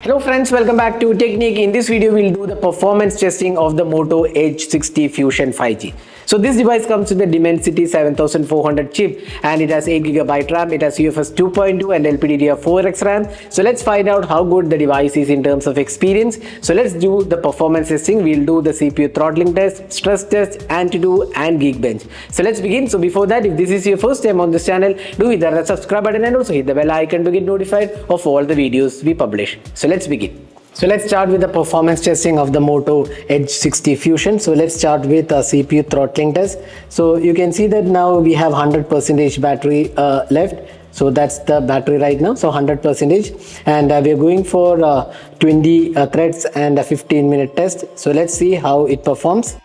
Hello friends, welcome back to Techniqued. In this video, we'll do the performance testing of the Moto Edge 60 Fusion 5G. So this device comes with the Dimensity 7400 chip and it has 8GB RAM, it has UFS 2.2 and LPDDR4X RAM. So let's find out how good the device is in terms of experience. So let's do the performance testing. We'll do the CPU throttling test, stress test, Antutu and Geekbench. So let's begin. So before that, if this is your first time on this channel, do hit the subscribe button and also hit the bell icon to get notified of all the videos we publish. So let's begin. So let's start with the performance testing of the Moto Edge 60 Fusion. So let's start with a CPU throttling test. So you can see that now we have 100% battery uh, left. So that's the battery right now. So 100% and uh, we're going for uh, 20 uh, threads and a 15 minute test. So let's see how it performs.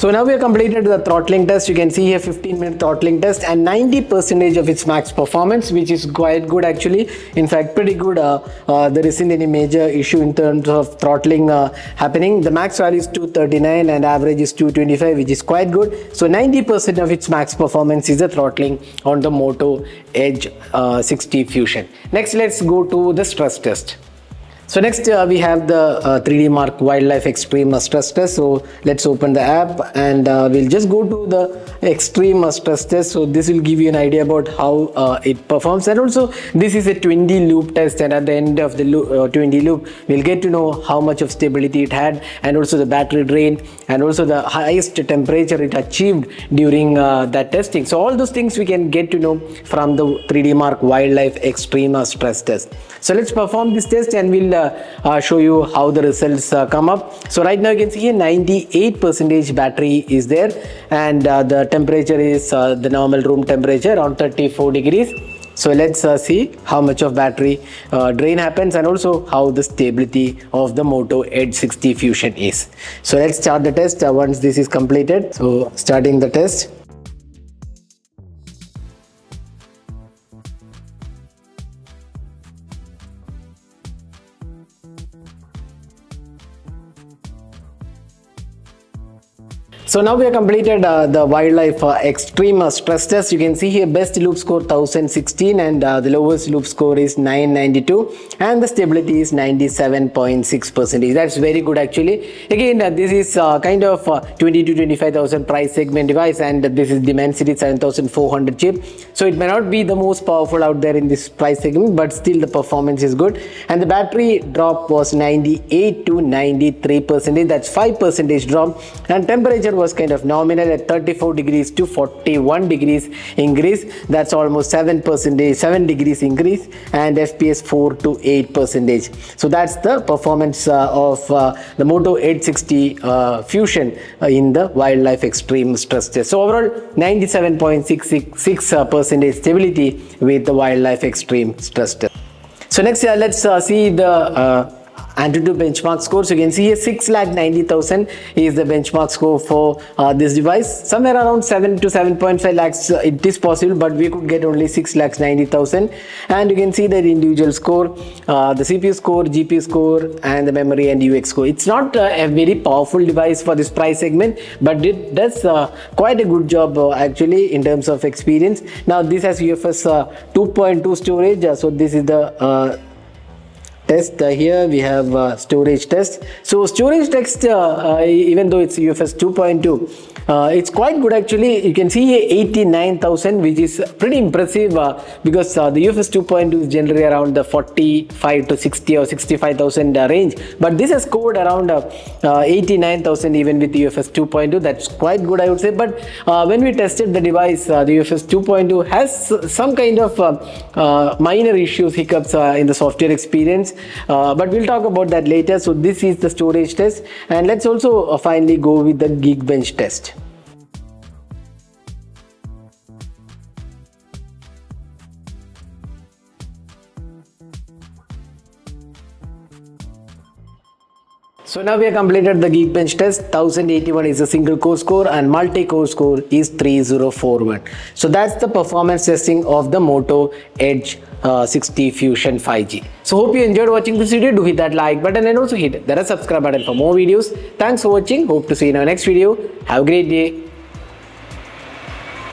So now we have completed the throttling test. You can see here 15 minute throttling test and 90 percentage of its max performance, which is quite good actually. In fact, pretty good. Uh, uh, there isn't any major issue in terms of throttling uh, happening. The max value is 239 and average is 225, which is quite good. So 90% of its max performance is the throttling on the Moto Edge uh, 60 Fusion. Next, let's go to the stress test. So next uh, we have the uh, 3D Mark Wildlife Extreme Stress Test. So let's open the app and uh, we'll just go to the Extreme Stress Test. So this will give you an idea about how uh, it performs and also this is a 20 loop test and at the end of the loop, uh, 20 loop we'll get to know how much of stability it had and also the battery drain and also the highest temperature it achieved during uh, that testing. So all those things we can get to know from the 3D Mark Wildlife Extreme Stress Test. So let's perform this test and we'll show you how the results uh, come up. So right now you can see here 98 percentage battery is there and the temperature is the normal room temperature around 34 degrees. So let's uh, see how much of battery uh, drain happens and also how the stability of the Moto Edge 60 Fusion is. So let's start the test uh, once this is completed. So starting the test. So now we have completed uh, the wildlife uh, extreme uh, stress test. You can see here best loop score 1016 and uh, the lowest loop score is 992 and the stability is 97.6 percent. That's very good actually. Again, uh, this is uh, kind of 20 to 25,000 price segment device and this is Dimensity 7400 chip. So it may not be the most powerful out there in this price segment, but still the performance is good. And the battery drop was 98 to 93 percent. That's 5 percentage drop and temperature was kind of nominal at 34 degrees to 41 degrees increase. That's almost 7 percentage 7 degrees increase and fps 4 to 8 percentage. So that's the performance uh, of uh, the moto Edge 60 uh, fusion uh, in the wildlife extreme stress test. So overall 97.66 uh, percentage stability with the wildlife extreme stress test. So next uh, let's see the Antutu benchmark score. So you can see here 6 lakh 90,000 is the benchmark score for uh, this device. Somewhere around 7 to 7.5 lakhs uh, it is possible but we could get only 6 lakhs 90,000 and you can see the individual score, uh, the CPU score, GPU score and the memory and UX score. It's not uh, a very powerful device for this price segment but it does uh, quite a good job uh, actually in terms of experience. Now this has UFS 2.2 storage so this is the test uh, here we have uh, storage test. So storage text uh, even though it's UFS 2.2 uh, it's quite good actually. You can see 89,000 which is pretty impressive uh, because uh, the UFS 2.2 is generally around the 45 to 60 or 65,000 range. But this has scored around 89,000 even with UFS 2.2 that's quite good I would say. But when we tested the device the UFS 2.2 has some kind of minor issues hiccups in the software experience uh, but we'll talk about that later. So this is the storage test. And let's also uh, finally go with the geekbench test So now we have completed the Geekbench test. 1081 is a single core score and multi-core score is 3041. So that's the performance testing of the Moto Edge uh, 60 Fusion 5G. So hope you enjoyed watching this video. Do hit that like button and also hit that subscribe button for more videos. Thanks for watching. Hope to see you in our next video. Have a great day.